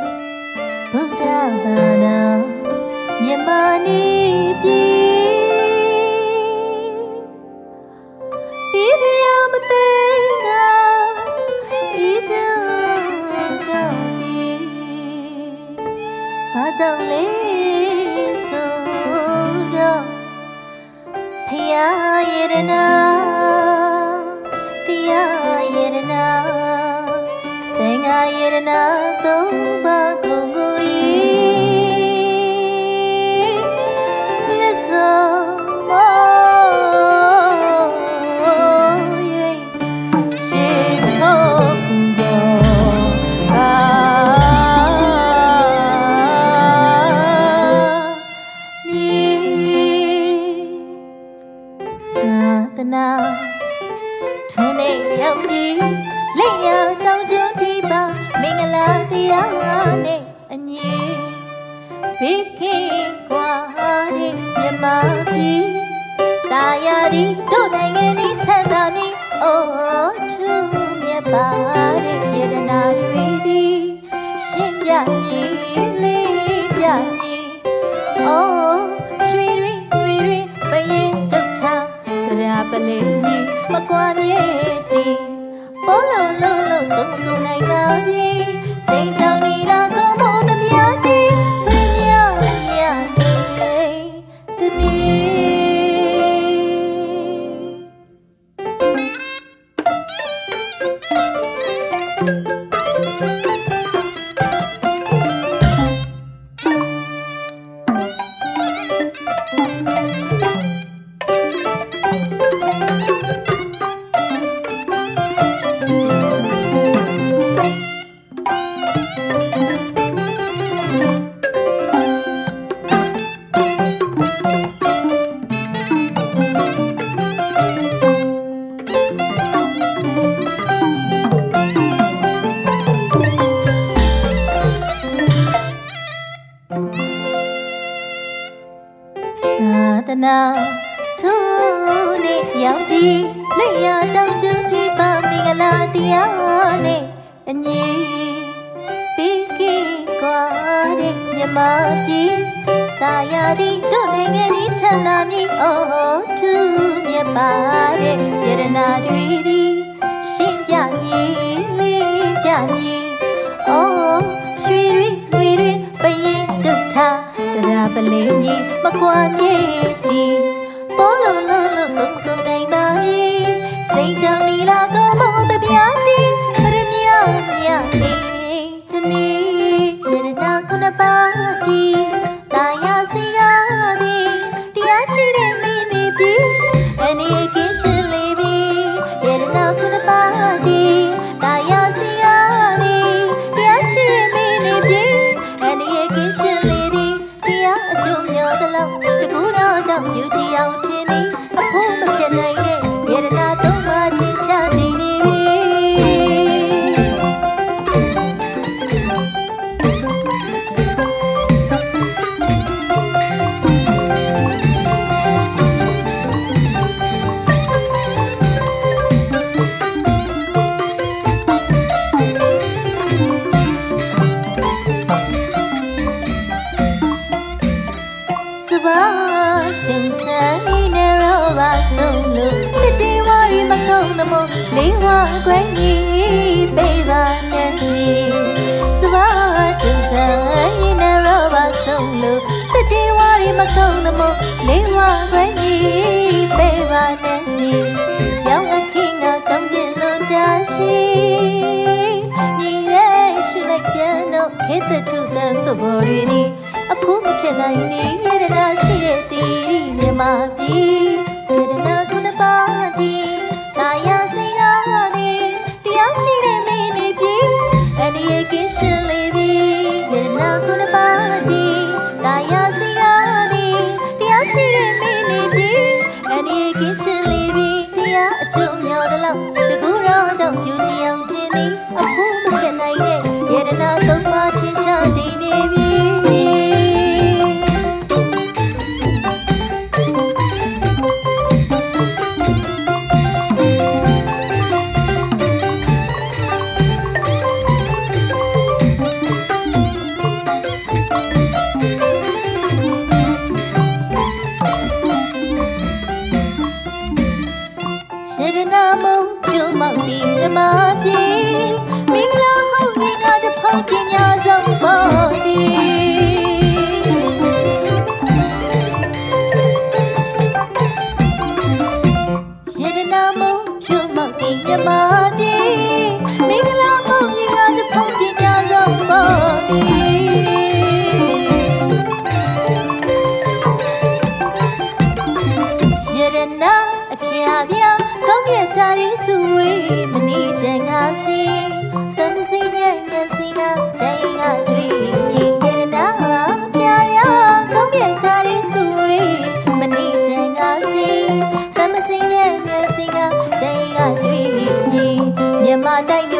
ဗုဒ္ဓဘာသာမြန်မာနေပြည်ပြည်ပြမသိငါဤချောတော့ဒီဘာကြောင့်လဲဆိုတော့ဖယားရတနာ သင်္ဃာယ ဘေးခေကွာတဲ့မြမပြည်တာယာရီတို့နိုင်ငံကြီးချမ်းသာမည်အိုးသူမြတ်ပါတဲ့ယရနာတွေသည်ရှင်းပြမည်လေးပြမည်အိုးရွှေတွေတွေတွေပရင်ဒုက္ခတရားပလိမည်မကွာမြဲတည်ပေါ်လုံးလုံးလုံးကုန်နိုင်ပါပြီစိတ်ချောင်း သာ နာထိုးနဲ့ရောက်ကြည့်လက်ရတောင်ကျဒီပါမင်္ဂလာတရားနဲ့အညီပြီးကီကွာတဲ့မြမပြည်တာယာဒီတို့နိုင်ငံဒီချမ်းသာမြည်အိုးထူးမြတ်ပါတဲ့ယရနာတွေဒီရှင်းပြမြည်လေးပြမြည်အိုးရွှေတွေတွေတွေပရင်ဒုက္ခတရားပလေးကြီးမကွာမြေတီ လောက်တကူတော့ကြောင့်ယူကြည်အောင်ထင်သည်အဖို့မဖြစ်နိုင်တဲ့ရတနာသုံးပါးချင်းရှာကြည့်နေပြီ ကြီးပေးပါနဲ့စီစပါချင်းစံနေရောပါဆုံးလို့တတိဝရီမကုန်းသမို့လေးဝခွင့်ကြီးပေးပါနဲ့စီရောင်အခင်းကကောင်းပြလွန်တာရှိမြည်ရဲ့ရှိလိုက်ပြန်တော့ခေတ္တထုတန်သဘော်တွေဒီအဖို့မဖြစ်နိုင်နေရတနာရှိတဲ့တီမြမပြ များ また